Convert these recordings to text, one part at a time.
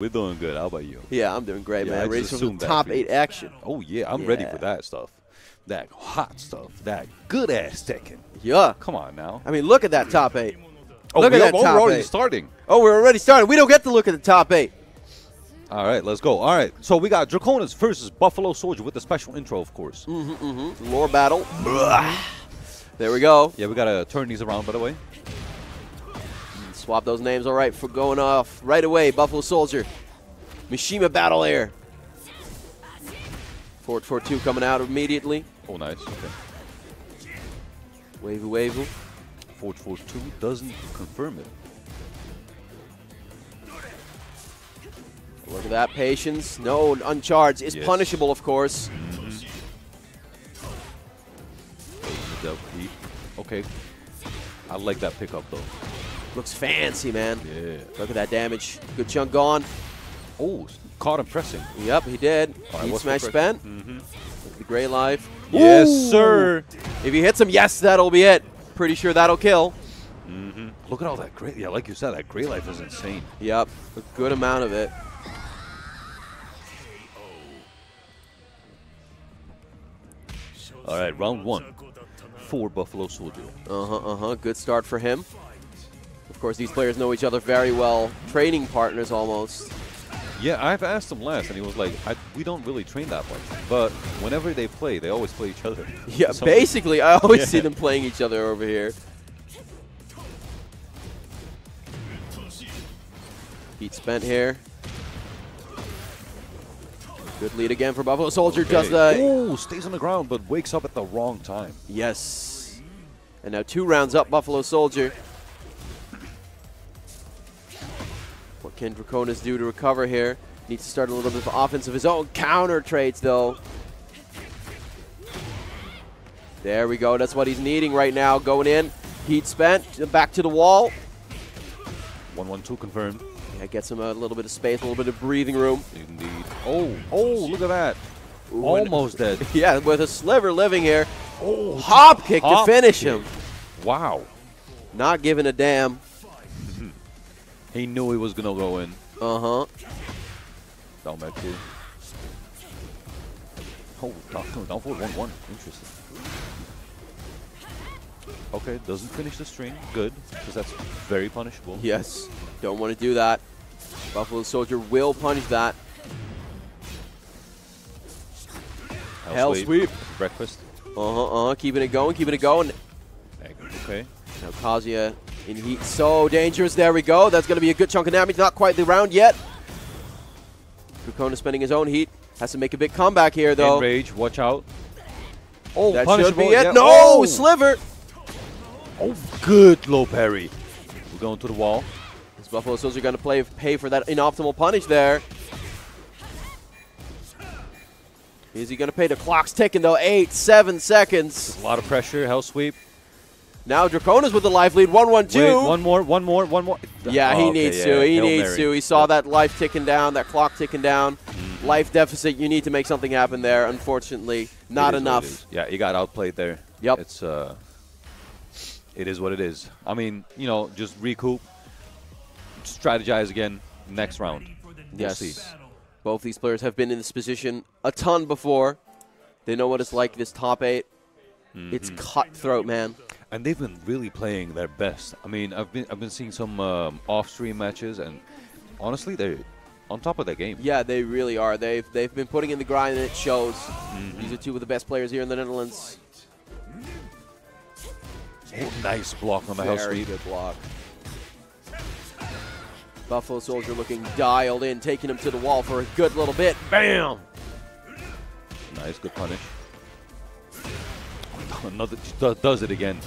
We're doing good. How about you? Yeah, I'm doing great, Yeah, I man. Ready for top eight action. Oh yeah, I'm ready for that stuff. That hot stuff. That good ass Tekken. Yeah. Come on now. I mean, look at that top eight. Oh, look we at that top we're already eight. starting. Oh, we're already starting. We don't get to look at the top eight. All right, let's go. All right, so we got Draconis versus Buffalo Soldier with the special intro, of course. Mm-hmm, Mm-hmm. Lore battle. There we go. Yeah, we gotta turn these around, by the way. Swap those names all right for going off right away. Buffalo Soldier. Mishima Battle Air. Forward 4-2 coming out immediately. Oh, nice. Okay. Wavy wavy. Forge Force 2 doesn't confirm it. Look at that patience. No, uncharged is Yes. punishable, of course. Mm-hmm. The heat. Okay. I like that pickup though. Looks fancy, man. Yeah. Look at that damage. Good chunk gone. Oh, caught him pressing. Yep, he did. All right, Heat what's smash the spent. Mm-hmm. The gray life. Yes, Ooh. sir. If he hits him, yes, that'll be it. Pretty sure that'll kill. Mm-hmm. Look at all that great. Yeah, like you said, that gray life is insane. Yep, a good amount of it. All right, round one for Buffalo Soldier. Uh huh, uh huh. Good start for him. Of course, these players know each other very well. Training partners almost. Yeah, I've asked him last, and he was like, I, "We don't really train that much, but whenever they play, they always play each other." Yeah, Some- basically, I always Yeah. see them playing each other over here. Heat spent here. Good lead again for Buffalo Soldier. Does the oh, stays on the ground, but wakes up at the wrong time. yes, and now two rounds up. Buffalo Soldier. Can Draconis do to recover here? Needs to start a little bit of offense of his own. Counter trades though. There we go. That's what he's needing right now. Going in. Heat spent. Back to the wall. One one two confirmed. Yeah, gets him a little bit of space, a little bit of breathing room. Indeed. Oh, oh, look at that. Ooh, Almost dead. Yeah, with a sliver living here. Oh, Hop kick to finish kick. him. Wow. Not giving a damn. He knew he was gonna go in. Uh huh. Down back two. Oh, down, down forward one one. Interesting. Okay, doesn't finish the string. Good, because that's very punishable. Yes. Don't want to do that. Buffalo Soldier will punish that. Hell sweep. Breakfast. Uh huh. Uh huh. Keeping it going. Keeping it going. Okay. Now Kazuya in heat. So dangerous. There we go. That's going to be a good chunk of damage. Not quite the round yet. Draconis spending his own heat. Has to make a big comeback here, though. Enrage. Watch out. Oh, That should be it. yeah. No, Oh! Sliver. Oh, good low parry. We're going to the wall. Is Buffalo Soldier going to play pay for that inoptimal punish there? Is he going to pay? The clock's ticking though. Eight, seven seconds. A lot of pressure. Hell sweep. Now Draconis with the life lead. One, one, two. Wait, one more, one more, one more. Yeah, he Oh, okay, needs yeah, to. He Hail needs Mary. to. He saw that life ticking down, that clock ticking down. Mm-hmm. Life deficit. You need to make something happen there. Unfortunately, not It is what it enough. Yeah, he got outplayed there. Yep. It's uh, it is what it is. I mean, you know, just recoup, strategize again next round. We'll Yes. Both these players have been in this position a ton before. They know what it's like. This top 8 Mm-hmm. It's cutthroat, man. And they've been really playing their best. I mean, I've been I've been seeing some um, off-stream matches, and honestly, they're on top of their game. Yeah, they really are. They've they've been putting in the grind, and it shows. Mm-hmm. These are two of the best players here in the Netherlands. Oh, nice block on the hell Very sweep. good block. Buffalo Soldier looking dialed in, taking him to the wall for a good little bit. Bam! Nice, good punish. Another do- does it again.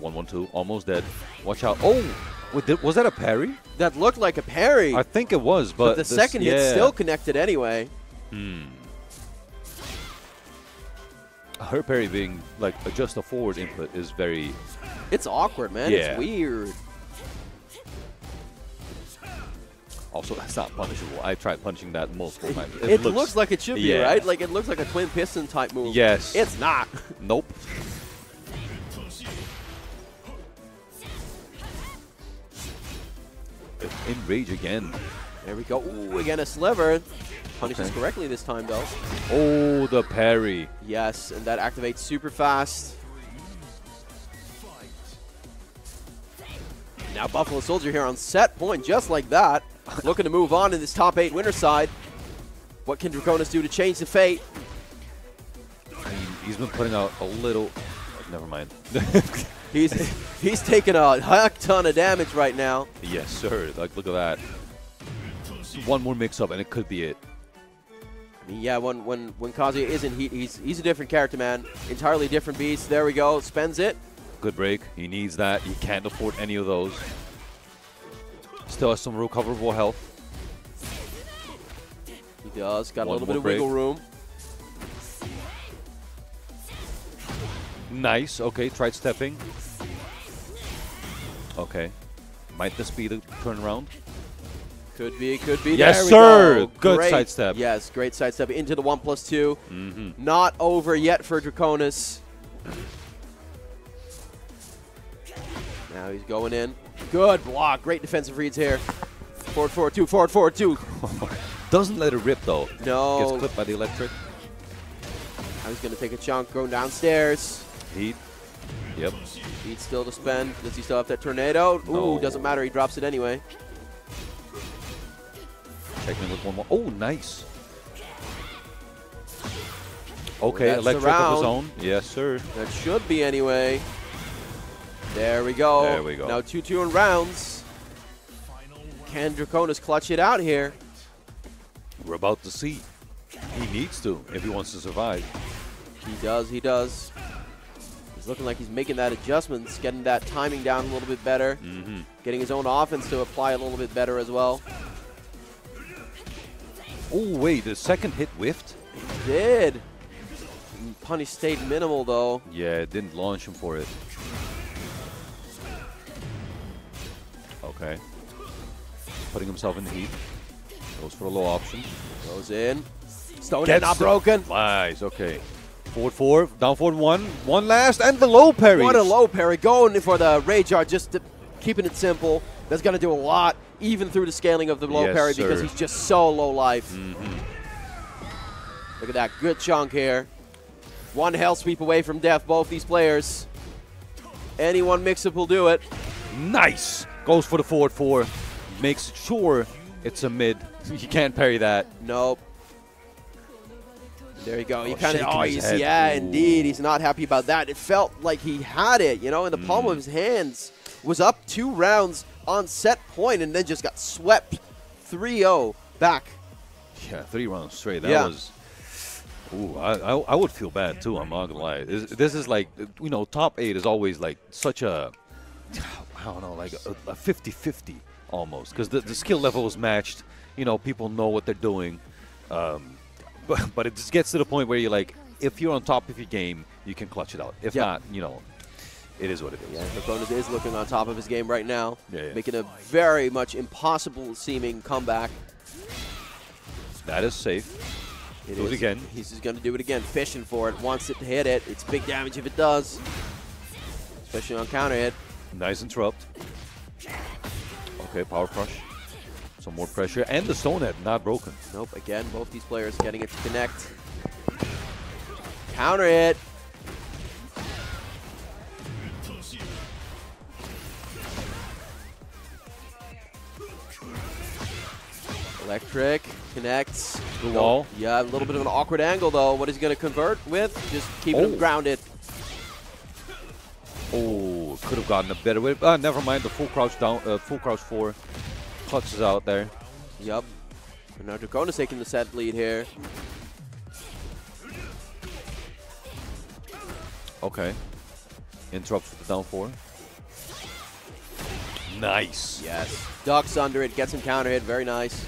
One one two, almost dead. Watch out! Oh, wait, did- was that a parry? That looked like a parry, I think it was, but, but the this- second hit yeah. still connected anyway. Hmm. Her parry being like just a forward input is very. It's awkward, man. Yeah. It's weird. Also, that's not punishable. I tried punching that multiple times. It, looks, like it should be, yeah. right? Like it looks like a twin piston type move. Yes. It's not. Nope. in rage again. There we go. Ooh, again a sliver. Punishes Okay. correctly this time though. Oh, the parry. Yes, and that activates super fast. Now Buffalo Soldier here on set point, just like that. Looking to move on in this top eight winner side. What can Draconis do to change the fate? I mean, he's been putting out a little. Oh, never mind. He's he's taking a heck ton of damage right now. yes, sir. Like, look at that. One more mix-up, and it could be it. I mean, yeah, when when when Kazuya isn't, he, he's he's a different character, man. Entirely different beast. There we go. Spends it. Good break. He needs that. He can't afford any of those. Still has some recoverable health. He does. Got a little bit of wiggle room. Nice. Okay, tried stepping. Okay. Might this be the turnaround? Could be, could be. Yes, There we sir. go. Good Great. sidestep. Yes, great sidestep into the one plus two. Mm-hmm. Not over yet for Draconis. Now he's going in. Good block. Great defensive reads here. Forward, forward, two, forward, forward, two. Doesn't let it rip though. No. Gets clipped by the electric. Now he's going to take a chunk, going downstairs. Heat. Yep. He's still to spend. Does he still have that tornado? Ooh, No. doesn't matter. He drops it anyway. Checking with one more. Oh, nice. Okay, That's electric of his own. Yes, sir. That should be anyway. There we go. There we go. Now 2 2 in rounds. Can Draconis clutch it out here? We're about to see. He needs to if he wants to survive. He does, he does. He's looking like he's making that adjustments, getting that timing down a little bit better, Mm-hmm. getting his own offense to apply a little bit better as well. Oh, wait, the second hit whiffed? He did. Punish stayed minimal though. Yeah, it didn't launch him for it. Okay. Putting himself in the heat. Goes for a low option. Goes in. Stone Gets not broken. Nice, okay. Forward four, down forward one, one last, and the low parry. What a low parry. Going for the Rage Art, just keeping it simple. That's going to do a lot, even through the scaling of the low Yes, parry, because he's just so low life. Mhm. Look at that. Good chunk here. One hell sweep away from death, both these players. Anyone mix-up will do it. Nice. Goes for the forward four. Makes sure it's a mid. You can't parry that. Nope. There you go. You Oh, kind of, oh, his head. yeah, Ooh. indeed. He's not happy about that. It felt like he had it, you know, in the palm Mm. of his hands. Was up two rounds on set point and then just got swept 3-0 back. Yeah, three rounds straight. That Yeah. was. Ooh, I, I I would feel bad too. I'm not gonna lie. This, this is like you know, top eight is always like such a I don't know, like a, a 50-50 almost because the, the skill level is matched. You know, people know what they're doing. Um, but but it just gets to the point where you're like, if you're on top of your game, you can clutch it out. If Yeah. not, you know, it is what it is. Yeah, Draconis is looking on top of his game right now, Yeah, yeah. making a very much impossible seeming comeback. That is safe. It is. again. He's just going to do it again, fishing for it. Wants it to hit it. It's big damage if it does, especially on counter hit. Nice interrupt. Okay, power crush. Some more pressure. And the stone head not broken. Nope. Again, both these players getting it to connect. Counter hit. Electric connects. The No- wall. Yeah, a little bit of an awkward angle though. What is he going to convert with? Just keeping him Oh. grounded. Could have gotten a better way. Ah, never mind. The full crouch down, uh, full crouch four, clutches out there. Yep. And now Draconis taking the set lead here. Okay. Interrupts with the down four. Nice. Yes. Ducks under it, gets him counter hit. Very nice.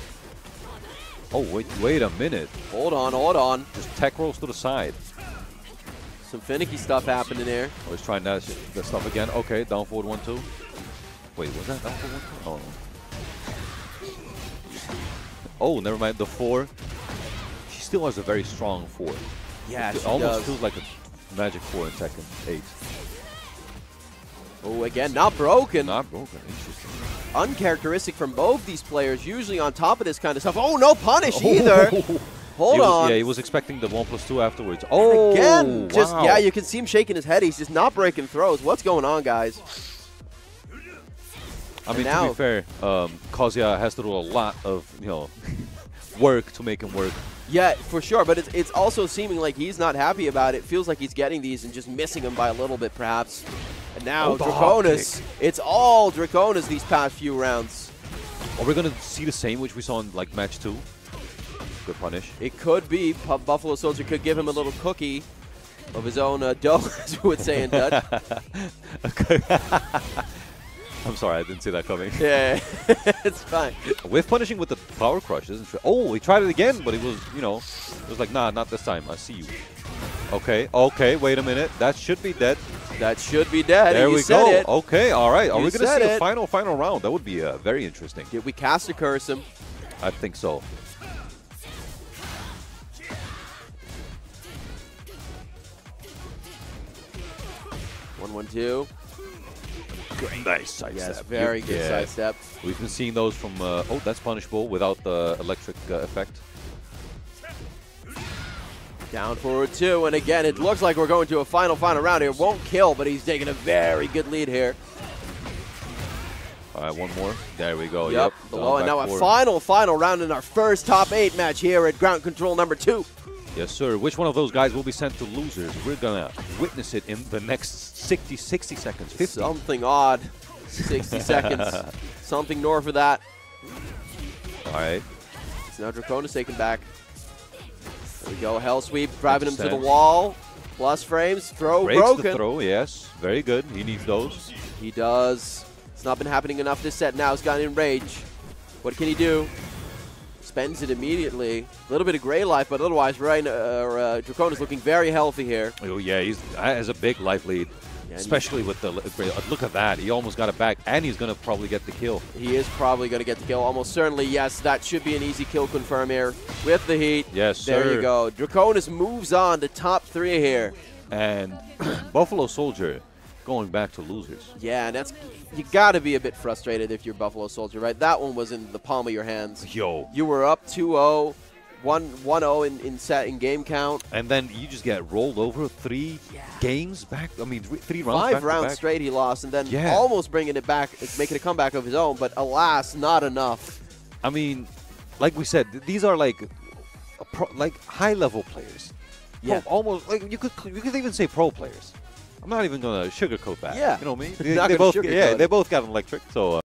Oh wait, wait a minute. Hold on, hold on. Just tech rolls to the side. Some finicky stuff happening there. Oh, he's trying that, that stuff again. Okay, down forward one two. Wait, was that down forward one two? Oh. Oh, never mind. The four. She still has a very strong four. Yeah, it almost does. feels like a magic four in Tekken 8. Oh, again, not broken. Not broken. Interesting. uncharacteristic from both these players. Usually on top of this kind of stuff. Oh, no punish oh, either. Hold He was- on. Yeah, he was expecting the one plus two afterwards. Oh, Again, just wow. yeah, you can see him shaking his head. He's just not breaking throws. What's going on, guys? I mean, to be fair, um, Kazuya has to do a lot of you know work to make him work. Yeah, for sure. But it's, it's also seeming like he's not happy about it. Feels like he's getting these and just missing them by a little bit, perhaps. And now Oh, Draconis. It's all Draconis these past few rounds. Are we gonna see the same which we saw in like match two? Good punish. It could be Pu- Buffalo Soldier could give him a little cookie of his own uh, dough, as we would say in Dutch. okay. I'm sorry, I didn't see that coming. yeah, it's fine. With punishing with the power crush, isn't it? Oh, he tried it again, but he was, you know, it was like, nah, not this time. I see you. Okay, okay, wait a minute. That should be dead. That should be dead. there you we go. It. Okay, all right. Are You we going to see a final, final round? That would be uh, very interesting. Did we cast a curse him? I think so. One, one, two. Nice side Yes, step. very good Yeah. side step. We've been seeing those from, uh, oh, that's punishable without the electric uh, effect. Down forward two, and again, it looks like we're going to a final, final round here. Won't kill, but he's taking a very good lead here. All right, one more. There we go. Yep, Yep. below, and back now a final, final round in our first top eight match here at Ground Control number two. Yes, sir. Which one of those guys will be sent to losers? We're going to witness it in the next 60, 60 seconds, 50. Something odd. 60 seconds. Something north of that. All right. So now Draconis taken back. There we go. Hell sweep, driving him to the wall. Plus frames, throw Breaks broken. the throw, yes. Very good. He needs those. He does. It's not been happening enough this set. Now he's got in rage. What can he do? Spends it immediately. A little bit of gray life, but otherwise, Ryan, uh, uh, Draconis looking very healthy here. Oh, yeah. He's has a big life lead, Yeah, especially with the. Look at that. He almost got it back, and he's going to probably get the kill. He is probably going to get the kill. Almost certainly, yes. That should be an easy kill confirm here with the heat. Yes, There sir. you go. Draconis moves on to top three here. And Buffalo Soldier going back to losers. Yeah, and that's you got to be a bit frustrated if you're Buffalo Soldier, right? That one was in the palm of your hands. Yo. You were up 2-0, 1 1-0 in, in set in game count. And then you just get rolled over three games back. I mean, three, three rounds Five rounds straight he lost, and then Yeah. almost bringing it back, making a comeback of his own. But alas, not enough. I mean, like we said, these are like, pro, like high level players. Pro- Yeah. almost like you could you could even say pro players. I'm not even gonna sugarcoat that. Yeah. you know what I mean? They, they both yeah, they both got electric. So. Uh,